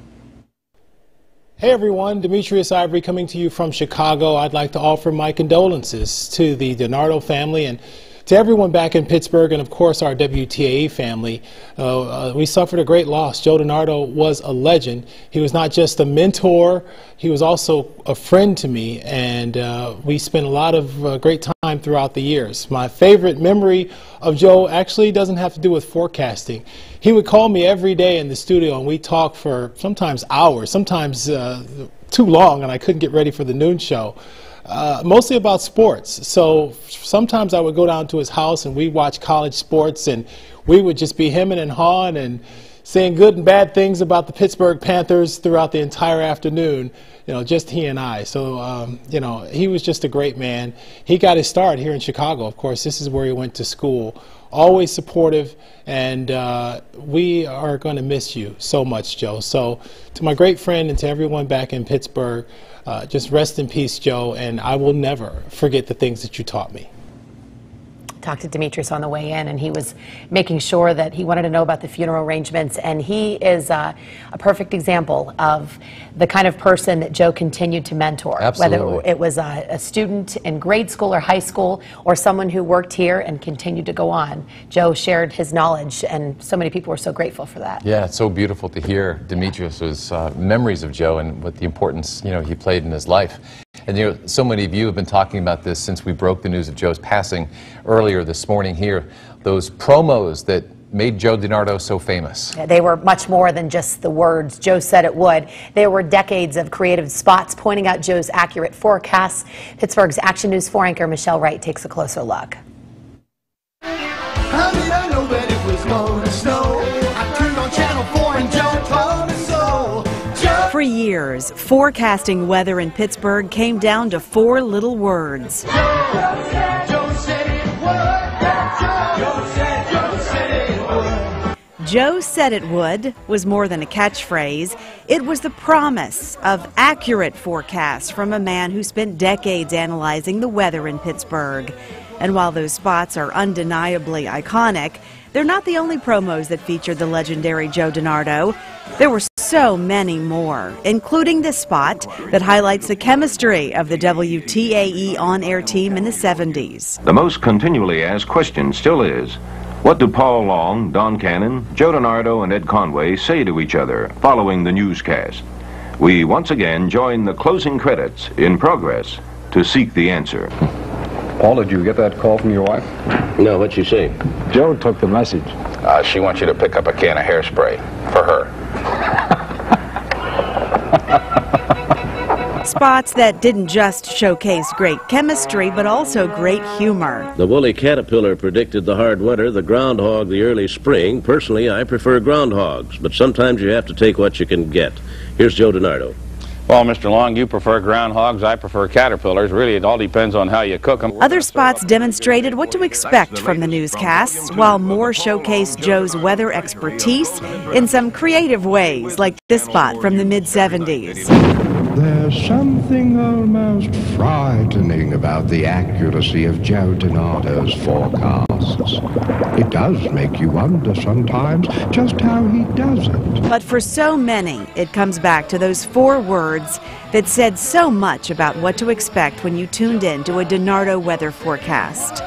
Hey everyone, Demetrius Ivory coming to you from Chicago. I'd like to offer my condolences to the DeNardo family and to everyone back in Pittsburgh and of course our WTAE family. Uh, uh, we suffered a great loss. Joe DeNardo was a legend. He was not just a mentor, he was also a friend to me and uh, we spent a lot of uh, great time throughout the years. My favorite memory of Joe actually doesn't have to do with forecasting. He would call me every day in the studio and we talk for sometimes hours, sometimes uh, too long, and I couldn't get ready for the noon show. Uh, mostly about sports. So sometimes I would go down to his house and we watch college sports, and we would just be hemming and hawing and saying good and bad things about the Pittsburgh Panthers throughout the entire afternoon. You know, just he and I. So, um, you know, he was just a great man. He got his start here in Chicago. Of course, this is where he went to school. Always supportive, and uh, we are going to miss you so much, Joe. So, to my great friend and to everyone back in Pittsburgh, uh, just rest in peace, Joe, and I will never forget the things that you taught me. Talked to Demetrius on the way in, and he was making sure that he wanted to know about the funeral arrangements. And he is uh, a perfect example of the kind of person that Joe continued to mentor. Absolutely. Whether it was a, a student in grade school or high school, or someone who worked here and continued to go on, Joe shared his knowledge, and so many people were so grateful for that. Yeah, it's so beautiful to hear Demetrius's uh, memories of Joe and what the importance you know he played in his life. And you know, so many of you have been talking about this since we broke the news of Joe's passing earlier this morning here. Those promos that made Joe DeNardo so famous. They were much more than just the words Joe said it would. There were decades of creative spots pointing out Joe's accurate forecasts. Pittsburgh's Action News 4 anchor Michelle Wright takes a closer look. For years, forecasting weather in Pittsburgh came down to four little words. Joe said it would. Was more than a catchphrase. It was the promise of accurate forecasts from a man who spent decades analyzing the weather in Pittsburgh. And while those spots are undeniably iconic, they're not the only promos that featured the legendary Joe DeNardo. There were so many more, including this spot that highlights the chemistry of the WTAE on air team in the 70s. The most continually asked question still is, what do Paul Long, Don Cannon, Joe DeNardo, and Ed Conway say to each other following the newscast? We once again join the closing credits in progress to seek the answer. Paul, did you get that call from your wife? No, what'd she say? Joe took the message. Uh, she wants you to pick up a can of hairspray for her. Spots that didn't just showcase great chemistry, but also great humor. The woolly caterpillar predicted the hard winter, the groundhog the early spring. Personally, I prefer groundhogs, but sometimes you have to take what you can get. Here's Joe DeNardo. Well, Mr. Long, you prefer groundhogs, I prefer caterpillars. Really, it all depends on how you cook them. Other spots demonstrated what to expect from the newscasts, while more showcased Joe's weather expertise in some creative ways, like this spot from the mid 70s. There's something almost frightening about the accuracy of Joe DeNardo's forecasts. It does make you wonder sometimes just how he does it. But for so many, it comes back to those four words that said so much about what to expect when you tuned in to a DeNardo weather forecast.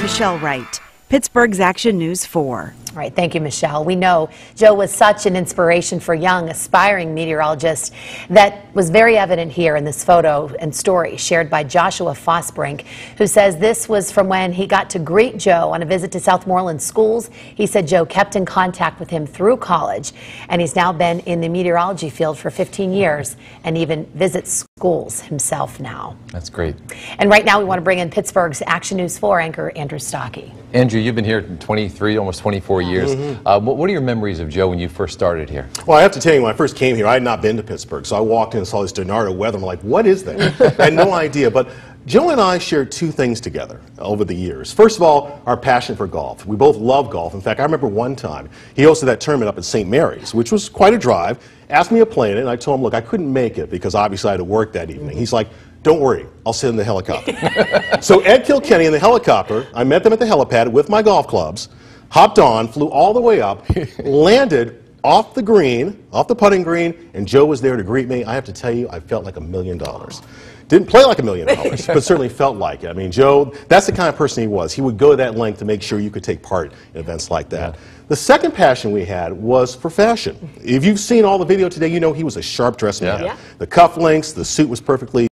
Michelle Wright, Pittsburgh's Action News 4. All right, thank you, Michelle. We know Joe was such an inspiration for young, aspiring meteorologists that was very evident here in this photo and story shared by Joshua Fosbrink, who says this was from when he got to greet Joe on a visit to Southmoreland schools. He said Joe kept in contact with him through college, and he's now been in the meteorology field for 15 years and even visits schools himself now. That's great. And right now, we want to bring in Pittsburgh's Action News 4 anchor, Andrew Stockey. Andrew, you've been here 23, almost 24 years. Mhm. Uh, what, what are your memories of Joe when you first started here? Well, I have to tell you, when I first came here, I had not been to Pittsburgh. So I walked in and saw this DeNardo weather. I'm like, what is that? I had no idea. But Joe and I shared two things together over the years. First of all, our passion for golf. We both love golf. In fact, I remember one time he hosted that tournament up at St. Mary's, which was quite a drive. Asked me to play in it, and I told him, look, I couldn't make it because obviously I had to work that evening. He's like, don't worry, I'll sit in the helicopter. so Ed Kilkenny in the helicopter, I met them at the helipad with my golf clubs, hopped on, flew all the way up, landed off the green, off the putting green, and Joe was there to greet me. I have to tell you, I felt like a million dollars. Didn't play like a million dollars, but certainly felt like it. I mean, Joe, that's the kind of person he was. He would go that length to make sure you could take part in events like that. The second passion we had was for fashion. If you've seen all the video today, you know he was a sharp dressed man. Yeah. The cufflinks, the suit was perfectly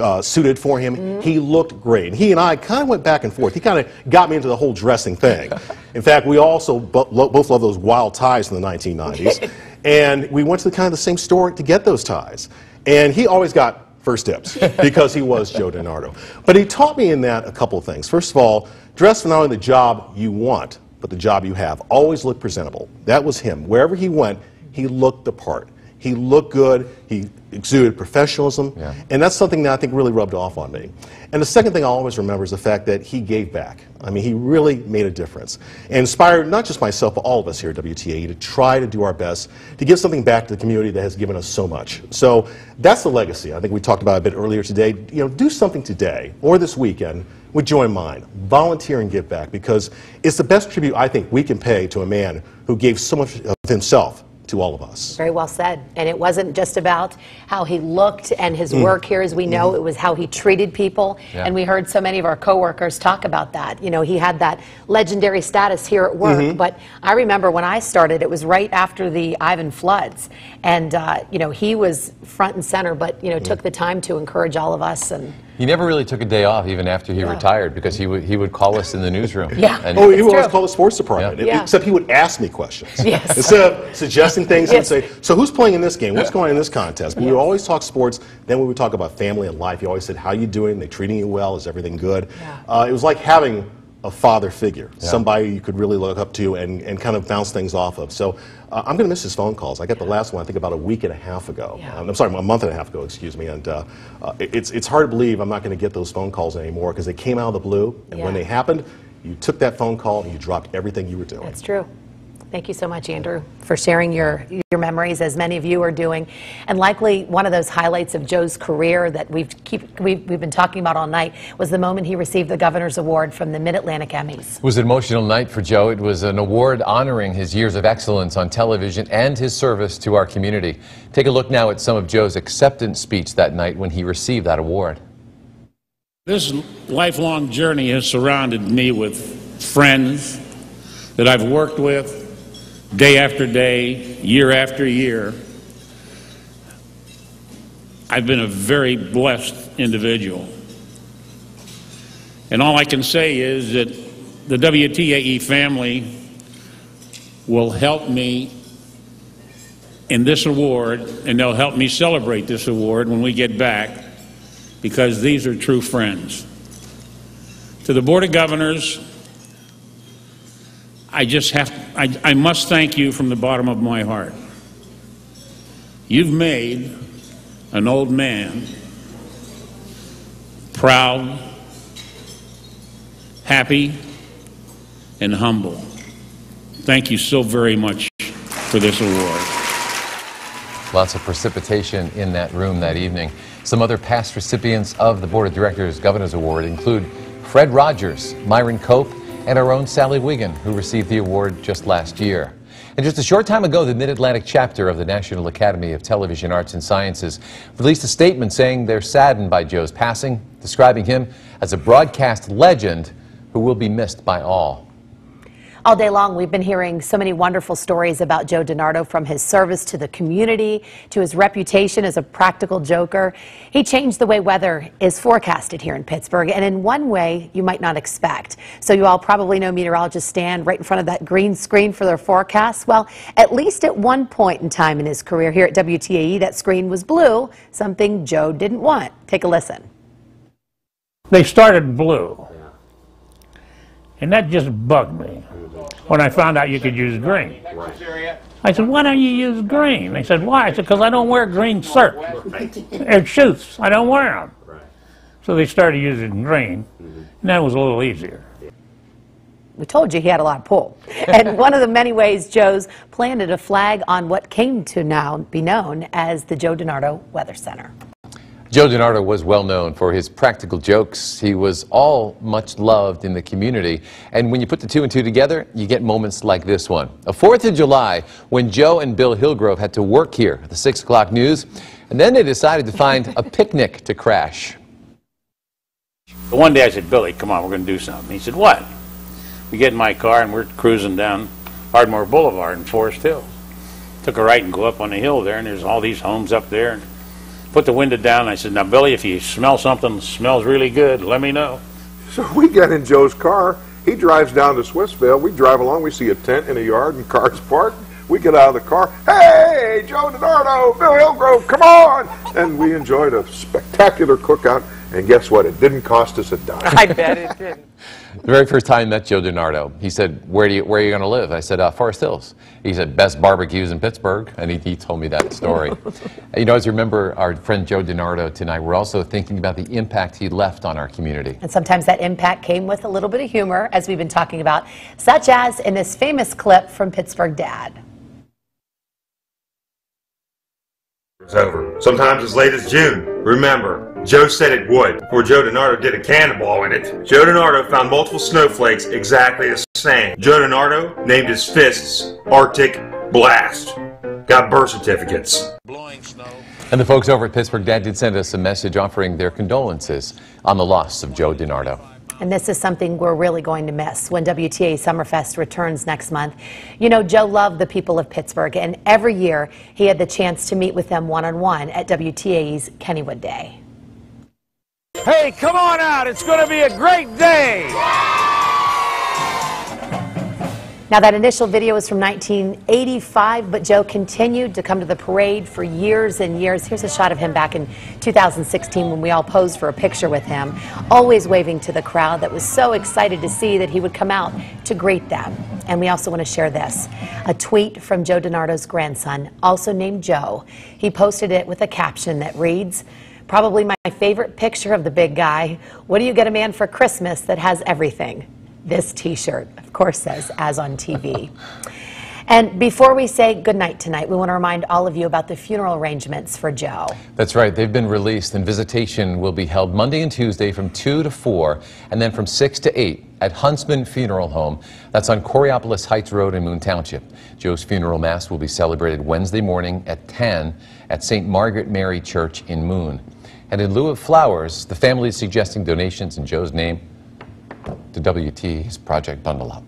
uh, suited for him. He looked great. And he and I kind of went back and forth. He kind of got me into the whole dressing thing. In fact, we also bo- lo- both love those wild ties in the 1990s. and we went to the kind of the same store to get those ties. And he always got first dibs because he was Joe DeNardo. But he taught me in that a couple of things. First of all, dress for not only the job you want, but the job you have. Always look presentable. That was him. Wherever he went, he looked the part. He looked good. He exuded professionalism. And that's something that I think really rubbed off on me. And the second thing I always remember is the fact that he gave back. I mean, he really made a difference. And inspired not just myself, but all of us here at WTAE to try to do our best to give something back to the community that has given us so much. So that's the legacy. I think we talked about a bit earlier today. You know, do something today or this weekend with Joy in mind. Volunteer and give back because it's the best tribute I think we can pay to a man who gave so much of himself to all of us. Very well said. And it wasn't just about how he looked and his Mm. work here, as we know, it was how he treated people. Yeah. And we heard so many of our coworkers talk about that. You know, he had that legendary status here at work. Mhm. But I remember when I started, it was right after the Ivan floods. And, uh, you know, he was front and center, but, you know, took the time to encourage all of us. And He never really took a day off even after he Yeah. retired because he would, he would call us in the newsroom. Yeah. And- oh, he would always call the sports department. Yeah. Yeah. Except he would ask me questions. Yes. Instead of suggesting things, Yes. he would say, So who's playing in this game? What's going on in this contest? But we would always talk sports. Then we would talk about family and life. He always said, How are you doing? Are They treating you well? Is everything good? Uh, it was like having a father figure, Yeah. somebody you could really look up to and, and kind of bounce things off of. So uh, I'm going to miss his phone calls. I got the last one, I think, about a week and a half ago. Um, I'm sorry, a month and a half ago, excuse me. And uh, uh, it's, it's hard to believe I'm not going to get those phone calls anymore because they came out of the blue. And when they happened, you took that phone call and you dropped everything you were doing. That's true. Thank you so much, Andrew, for sharing your, your memories, as many of you are doing. And likely one of those highlights of Joe's career that we've, keep, we've, we've been talking about all night was the moment he received the Governor's Award from the Mid Atlantic Emmys. It was an emotional night for Joe. It was an award honoring his years of excellence on television and his service to our community. Take a look now at some of Joe's acceptance speech that night when he received that award. This lifelong journey has surrounded me with friends that I've worked with day after day, year after year. I've been a very blessed individual. And all I can say is that the WTAE family will help me in this award, and they'll help me celebrate this award when we get back because these are true friends. To the Board of Governors, I just have, I, I must thank you from the bottom of my heart. You've made an old man proud, happy, and humble. Thank you so very much for this award. Lots of precipitation in that room that evening. Some other past recipients of the Board of Directors Governor's Award include Fred Rogers, Myron Cope, and our own Sally Wiggin, who received the award just last year. And just a short time ago, the Mid Atlantic chapter of the National Academy of Television Arts and Sciences released a statement saying they're saddened by Joe's passing, describing him as a broadcast legend who will be missed by all. All day long, we've been hearing so many wonderful stories about Joe DeNardo from his service to the community to his reputation as a practical joker. He changed the way weather is forecasted here in Pittsburgh, and in one way you might not expect. So, you all probably know meteorologists stand right in front of that green screen for their forecasts. Well, at least at one point in time in his career here at WTAE, that screen was blue, something Joe didn't want. Take a listen. They started blue. And that just bugged me when I found out you could use green. I said, why don't you use green? They said, why? I said, because I don't wear green shirts or shirts. I don't wear them. So they started using green, mm-hmm. and that was a little easier. We told you he had a lot of pull. And one of the many ways Joe's planted a flag on what came to now be known as the Joe DeNardo Weather Center. Joe DeNardo was well known for his practical jokes. He was all much loved in the community. And when you put the two and two together, you get moments like this one. A 4th of July, when Joe and Bill Hillgrove had to work here at the 6 o'clock news, and then they decided to find a picnic to crash. One day I said, Billy, come on, we're going to do something. He said, what? We get in my car and we're cruising down Ardmore Boulevard in Forest Hills. Took a right and go up on the hill there, and there's all these homes up there. And put the window down. I said, now, Billy, if you smell something that smells really good, let me know. So we get in Joe's car. He drives down to Swissvale. We drive along. We see a tent in a yard and cars parked. We get out of the car. Hey, Joe DeNardo, Bill Hillgrove, come on! And we enjoyed a spectacular cookout. And guess what? It didn't cost us a dime. I bet it didn't. The very first time I met Joe DeNardo, he said, where, do you, where are you going to live? I said, uh, Forest Hills. He said, best barbecues in Pittsburgh. And he, he told me that story. you know, as you remember our friend Joe DeNardo tonight, we're also thinking about the impact he left on our community. And sometimes that impact came with a little bit of humor, as we've been talking about, such as in this famous clip from Pittsburgh Dad. It's over. Sometimes as late as June. Remember, Joe said it would, before Joe DeNardo did a cannonball in it. Joe DeNardo found multiple snowflakes exactly the same. Joe DeNardo named his fists Arctic Blast. Got birth certificates. Blowing snow. And the folks over at Pittsburgh Dad did send us a message offering their condolences on the loss of Joe DeNardo. And this is something we're really going to miss when WTAE Summerfest returns next month. You know, Joe loved the people of Pittsburgh, and every year he had the chance to meet with them one on one at WTAE's Kennywood Day. Hey, come on out. It's going to be a great day. Now, that initial video is from 1985, but Joe continued to come to the parade for years and years. Here's a shot of him back in 2016 when we all posed for a picture with him, always waving to the crowd that was so excited to see that he would come out to greet them. And we also want to share this a tweet from Joe DeNardo's grandson, also named Joe. He posted it with a caption that reads, Probably my favorite picture of the big guy. What do you get a man for Christmas that has everything? This t shirt, of course, says as on TV. and before we say goodnight tonight, we want to remind all of you about the funeral arrangements for Joe. That's right. They've been released, and visitation will be held Monday and Tuesday from 2 to 4, and then from 6 to 8 at Huntsman Funeral Home. That's on Coraopolis Heights Road in Moon Township. Joe's funeral mass will be celebrated Wednesday morning at 10 at St. Margaret Mary Church in Moon. And in lieu of flowers, the family is suggesting donations in Joe's name to WT's Project Bundle Up.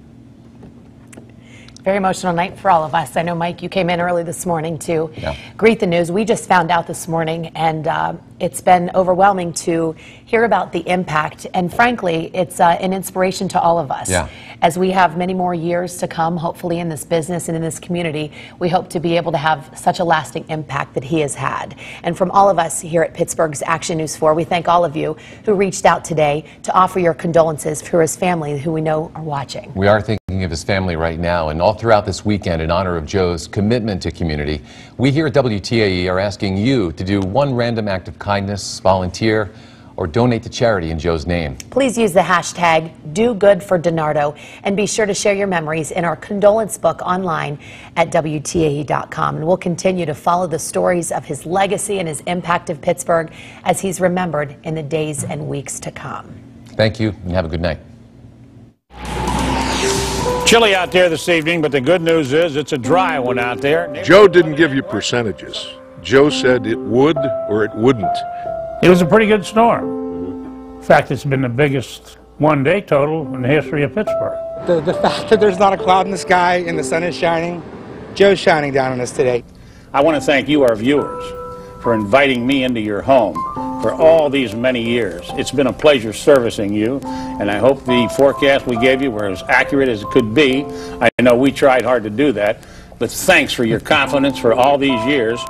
Very emotional night for all of us. I know, Mike, you came in early this morning to Yeah. greet the news. We just found out this morning, and uh, it's been overwhelming to hear about the impact. And frankly, it's uh, an inspiration to all of us. Yeah. As we have many more years to come, hopefully, in this business and in this community, we hope to be able to have such a lasting impact that he has had. And from all of us here at Pittsburgh's Action News 4, we thank all of you who reached out today to offer your condolences for his family, who we know are watching. We are thinking of his family right now, and all throughout this weekend, in honor of Joe's commitment to community, we here at WTAE are asking you to do one random act of kindness, volunteer, or donate to charity in Joe's name. Please use the hashtag DoGoodForDeNardo and be sure to share your memories in our condolence book online at WTAE.com. And we'll continue to follow the stories of his legacy and his impact of Pittsburgh as he's remembered in the days and weeks to come. Thank you, and have a good night. Chilly out there this evening, but the good news is it's a dry one out there. Joe didn't give you percentages. Joe said it would or it wouldn't. It was a pretty good storm. In fact, it's been the biggest one day total in the history of Pittsburgh. The, the fact that there's not a cloud in the sky and the sun is shining, Joe's shining down on us today. I want to thank you, our viewers, for inviting me into your home for all these many years. It's been a pleasure servicing you, and I hope the forecast we gave you were as accurate as it could be. I know we tried hard to do that, but thanks for your confidence for all these years.